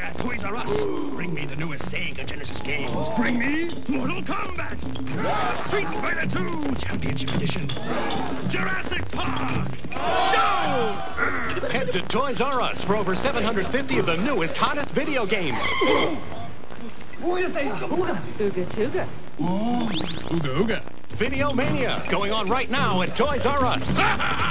at Toys R Us. Bring me the newest Sega Genesis games. Bring me Mortal Kombat. Street Fighter 2 Championship Edition. Jurassic Park. No! Head to Toys R Us for over 750 of the newest, hottest video games. Ooga Tooga. Ooga ooga. Video Mania, going on right now at Toys R Us.